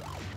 Yeah.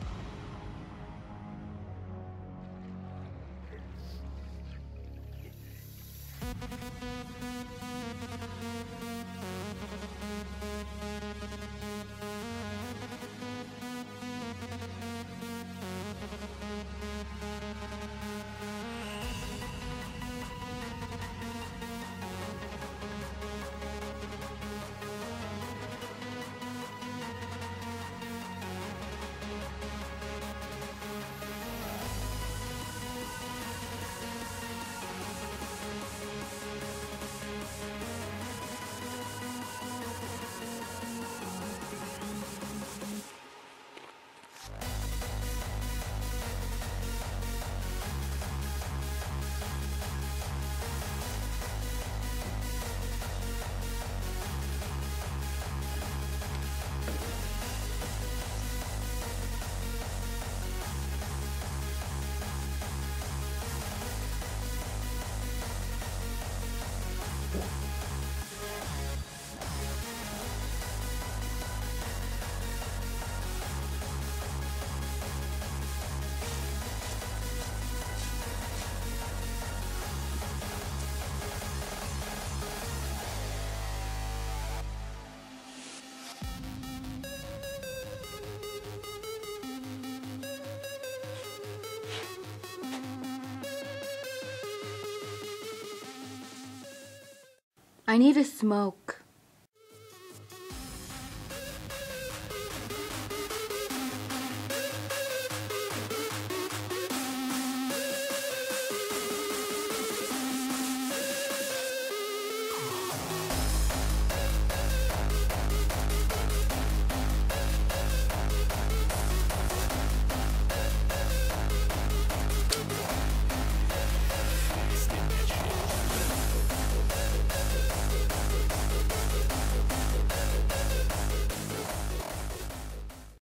I need a smoke.